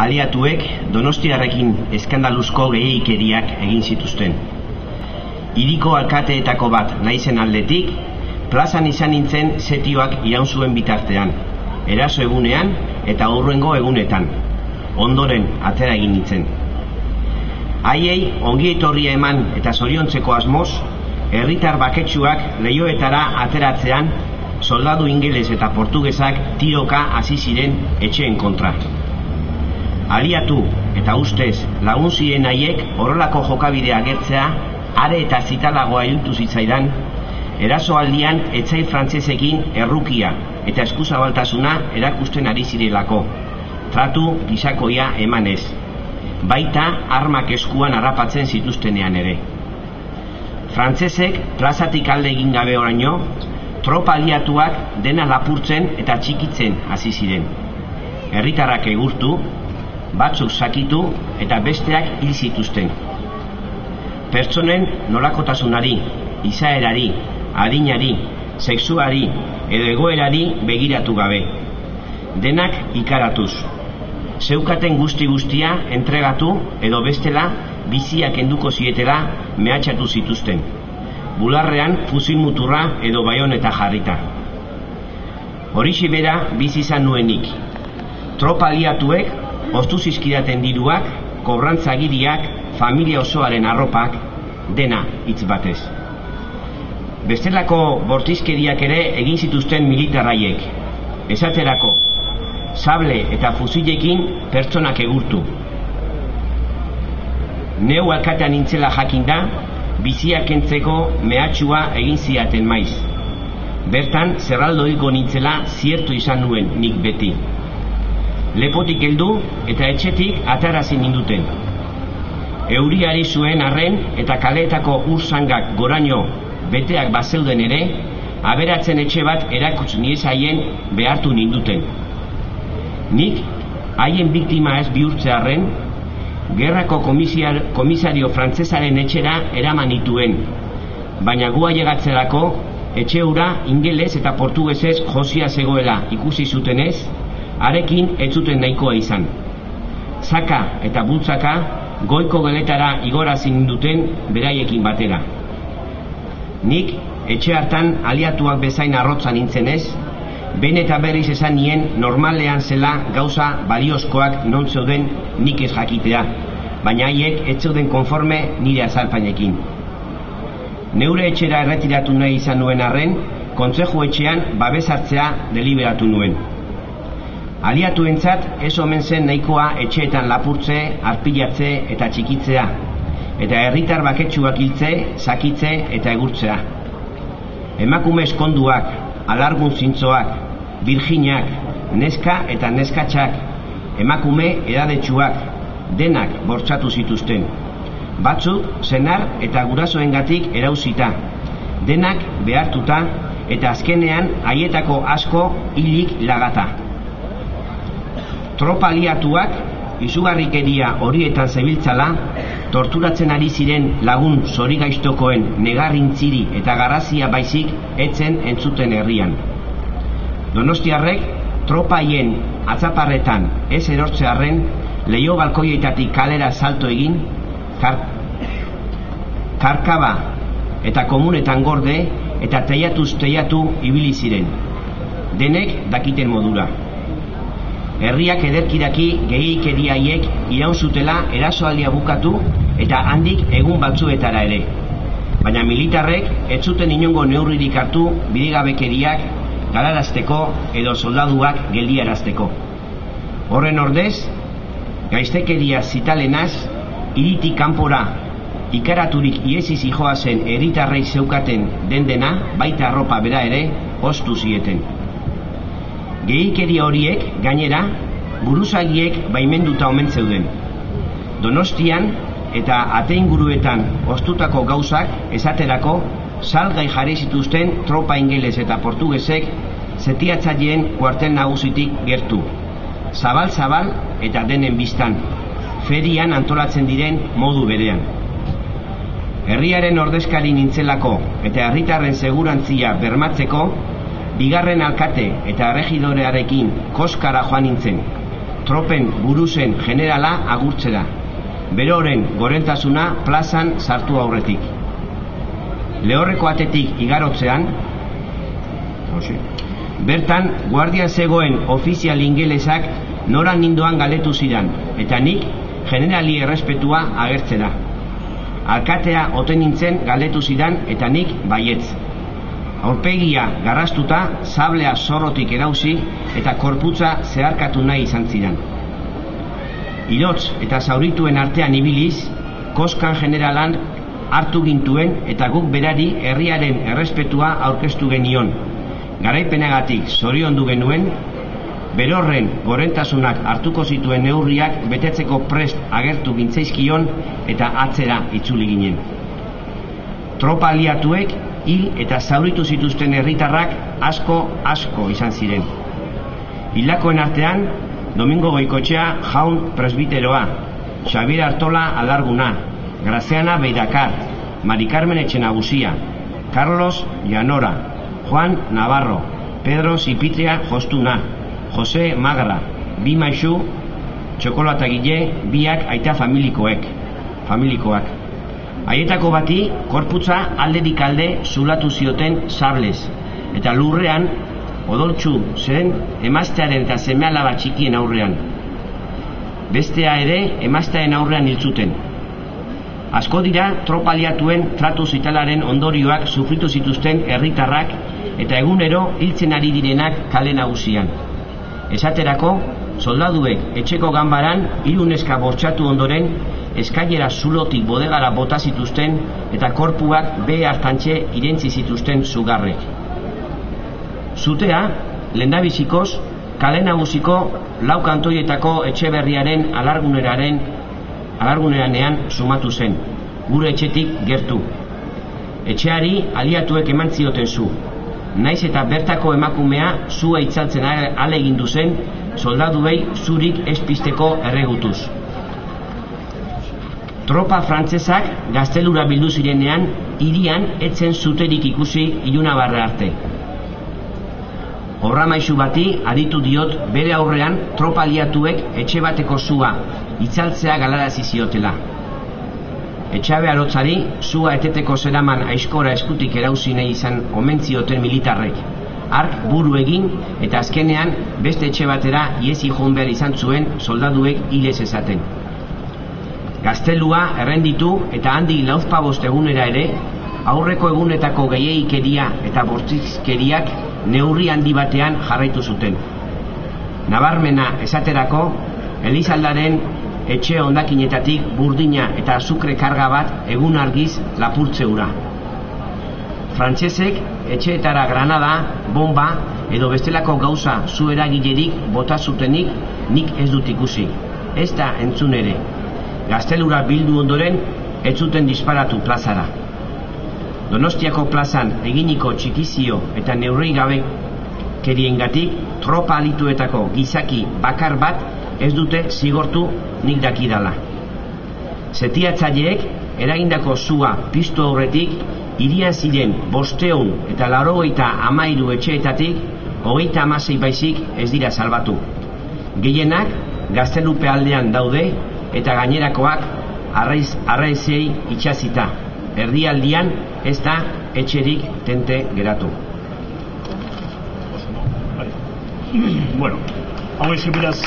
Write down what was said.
aliatuek donostiarrekin eskandaluzko gehiikeriak egin zituzten. Iriko alkateetako bat naizen aldetik, plazan izan nintzen setioak iraun zuen bitartean, eraso egunean eta aurrengo egunetan, ondoren atera egin nintzen. Haiei ongi etorria eman eta zoriontzeko asmoz, herritar baketsuak leioetara ateratzean soldadu ingeles eta portugesak tiroka hasi ziren etxeen kontra. Aliatu eta ustez lagun ziren haiek horrelako jokabidea agertzea are eta zitalagoa irutu zitzaidan, erasoaldian etzai frantzesekin errukia eta eskuzabaltasuna erakusten ari zirelako, tratu gizakoia emanez, baita armak eskuan harrapatzen zituztenean ere. Frantzesek plazatik alde egin gabe oraino, tropa aliatuak dena lapurtzen eta txikitzen hasi ziren. Herritarrak egurtu, batzuk sakitu eta besteak hil zituzten. Pertsonen nolakotasunari, izaerari, adinari, sexuari edo egoerari begiratu gabe. Denak ikaratuz. Zeukaten guzti guztia entregatu edo bestela biziak enduko zietela mehatxatu zituzten. Bularrean fusil muturra edo baioneta jarrita. Horixe bera bizi izan nuenik. Tropa aliatuek ostu zizkidaten diruak, kobrantzagidiak, familia osoaren arropak, dena hitz batez. Bestelako bortizkeriak ere egin zituzten militarraiek. Esaterako, sable eta fusilekin pertsonak egurtu. Neu alkatean nintzela jakinda, biziak entzeko mehatxua egin ziaten maiz. Bertan, zerraldoiko nintzela ziertu izan nuen nik beti. Lepotik heldu eta etxetik atarazi ninduten. Euriari zuen arren eta kaleetako ursangak goraino beteak bazeuden ere, aberatzen etxe bat erakuts niezaien behartu ninduten. Nik, haien biktima ez bihurtzearen, gerrako komisario frantzesaren etxera eraman nituen, baina gua llegatzerako etxe hura ingeles eta portugesez josia zegoela ikusi zutenez, arekin ez zuten nahikoa izan. Zaka eta bultzaka goiko geletara igorazin duten beraiekin batera. Nik etxe hartan aliatuak bezain arrotzan nintzenez, ben eta berriz esan nien normalean zela gauza baliozkoak non zeuden nik ez jakitea, baina haiek ez zeuden konforme nire azalpainekin. Neure etxera erretiratu nahi izan nuen arren, kontzeju etxean babesartzea deliberatu nuen. Aliatu entzat, ez omen zen nahikoa etxeetan lapurtze, arpilatze eta txikitzea, eta herritar baketsuak hiltze, sakitze eta egurtzea. Emakume eskonduak, alargun zintzoak, virginak, neska eta neskatxak, emakume edadetsuak, denak bortxatu zituzten. Batzuk, zenar eta gurasoengatik erauzita, denak behartuta eta azkenean haietako asko hilik lagata. Tropa aliatuak izugarrikeria horietan zebiltzala, torturatzen ari ziren lagun zorigaiztokoen negarrintziri eta garrazia baizik etzen entzuten herrian. Donostiarrek tropaien atzaparretan ez erortzearen leio balkoietatik kalera salto egin, kar, karkaba eta komunetan gorde eta teiatuz teiatu ibili ziren. Denek dakiten modura. Herriak ederkiraki gehiikeriaiek iraun zutela erasoaldia bukatu eta handik egun batzuetara ere. Baina militarrek ez zuten inongo neurririk hartu bidegabekeriak galarazteko edo soldaduak geldiarazteko. Horren ordez, gaiztekeria zitalenaz, iritik kanpora ikaraturik iesi zijoa zen eritarrei zeukaten den dena, baita arropa bera ere, ostu zieten. Gehikeria horiek, gainera, buruzagiek baimenduta omen zeuden. Donostian eta ateinguruetan ostutako gauzak esaterako salgai jarri zituzten tropa ingeles eta portugesek zetiatzaileen kuartel nagusitik gertu. Zabal-zabal eta denen biztan, ferian antolatzen diren modu berean. Herriaren ordezkari nintzelako eta herritarren segurantzia bermatzeko, bigarren alkate eta regidorearekin koskara joan nintzen, tropen buruzen generala agurtzera. Beroren gorentasuna plazan sartu aurretik. Lehorreko atetik igarotzean, bertan guardia zegoen ofizial ingelesak nora nindoan galetu zidan, eta nik generali errespetua agertzera. Alkatea oten nintzen galetu zidan eta nik baietz. Aurpegia garrastuta, sablea zorrotik erauzi eta korputza zeharkatu nahi izan zidan. Irotz eta zaurituen artean ibiliz, koskan generalan hartu gintuen eta guk berari herriaren errespetua aurkeztu genion. Garaipenagatik zorion du genuen, berorren gorentasunak hartuko zituen neurriak betetzeko prest agertu gintzaizkion eta atzera itzuli ginen. Tropa aliatuek hil eta zauritu zituzten herritarrak asko asko izan ziren. Hilakoen artean, Domingo Goikotxea jaun presbiteroa, Xabier Artola alarguna, Graziana Beidakar, Mari Carmen Etxenagusia, Carlos Llanora, Juan Navarro, Pedro Zipitria Jostuna, Jose Magra, Bi Maixu, Txokolata Gile, biak aita familikoek, familikoak. Haietako bati, korputza alde zulatu zioten sablez. Eta lurrean, odoltsu zen emaztearen eta semeala bat txikien aurrean. Bestea ere, emaztearen aurrean hiltzuten. Asko dira, tropaliatuen tratu zitalaren ondorioak sufritu zituzten herritarrak eta egunero hiltzen ari direnak kale nagusian. Esaterako, soldaduek etxeko ganbaran iruneska bortxatu ondoren eskailera zulotik bodegara bota zituzten eta korpuak be hartantxe irentzi zituzten zugarrek. Zutea, lendabizikoz, kale nagusiko lau kantoietako etxe berriaren alarguneraren alarguneranean sumatu zen, gure etxetik gertu. Etxeari aliatuek eman zioten zu, naiz eta bertako emakumea zua itzaltzen ale egin zen soldaduei zurik espisteko erregutuz. Tropa frantzesak gaztelura bildu zirenean hirian etzen zuterik ikusi iluna barra arte. Horra maizu bati aditu diot bere aurrean tropa liatuek etxe bateko zua itzaltzea galarazi ziotela. Etxabe arotzari zua eteteko zeraman aizkora eskutik erauzi nahi izan omentzioten militarrek. Ark buru egin eta azkenean beste etxe batera iezi joan behar izan zuen soldaduek hilez esaten. Gaztelua errenditu eta handi lauzpabost egunera ere, aurreko egunetako gehiagikeria eta bortzizkeriak neurri handi batean jarraitu zuten. Nabarmena esaterako, Elizaldaren etxe ondakinetatik burdina eta azukre karga bat egun argiz lapurtze ura. Frantsesek etxeetara granada, bomba edo bestelako gauza zu eragilerik bota zutenik nik ez dut ikusi. Ez da entzun ere, gaztelura bildu ondoren ez zuten disparatu plazara. Donostiako plazan eginiko txikizio eta neurri gabe keriengatik tropa alituetako gizaki bakar bat ez dute zigortu nik dakidala. Zetiatzaileek eragindako zua piztu aurretik irian ziren bosteun eta larogeita amairu etxeetatik hogeita amasei baizik ez dira salbatu. Gehienak gaztelupe aldean daude eta gainerakoak arraiz, arraizei itxazita. Erdialdian ez da etxerik tente geratu. Bueno, hau beraz